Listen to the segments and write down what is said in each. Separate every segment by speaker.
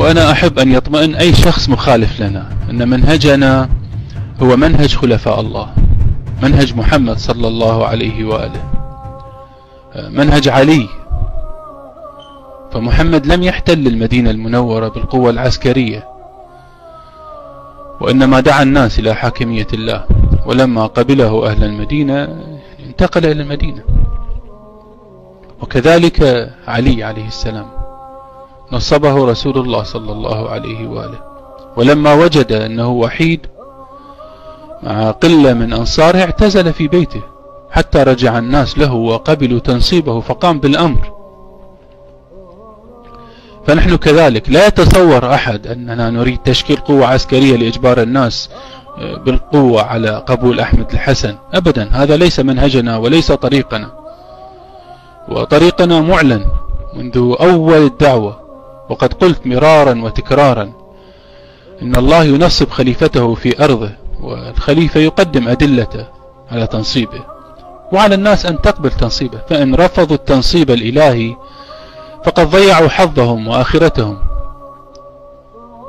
Speaker 1: وأنا أحب أن يطمئن أي شخص مخالف لنا أن منهجنا هو منهج خلفاء الله منهج محمد صلى الله عليه وآله. منهج علي. فمحمد لم يحتل المدينة المنورة بالقوة العسكرية وإنما دعا الناس إلى حاكمية الله. ولما قبله أهل المدينة انتقل إلى المدينة. وكذلك علي عليه السلام. نصبه رسول الله صلى الله عليه وآله. ولما وجد أنه وحيد مع قلة من أنصاره اعتزل في بيته حتى رجع الناس له وقبلوا تنصيبه فقام بالأمر. فنحن كذلك لا يتصور أحد أننا نريد تشكيل قوة عسكرية لإجبار الناس آه، بالقوة على قبول أحمد الحسن. أبدا هذا ليس منهجنا وليس طريقنا. وطريقنا معلن منذ أول الدعوة وقد قلت مرارا وتكرارا إن الله ينصب خليفته في أرضه والخليفة يقدم أدلته على تنصيبه. وعلى الناس أن تقبل تنصيبه فإن رفضوا التنصيب الإلهي فقد ضيعوا حظهم وآخرتهم.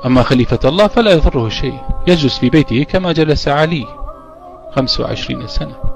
Speaker 1: أما خليفة الله فلا يضره شيء يجلس في بيته كما جلس علي 25 سنة.